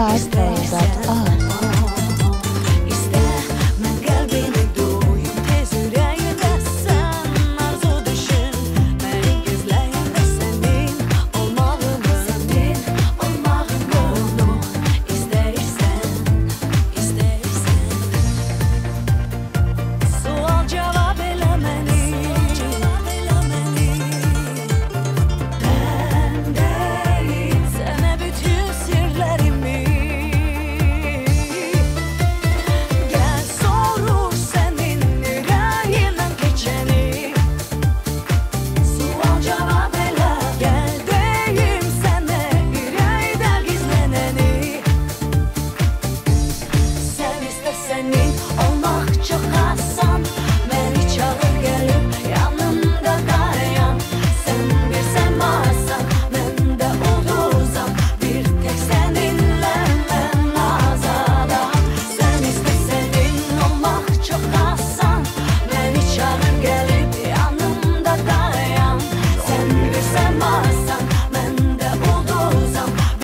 vibe.us.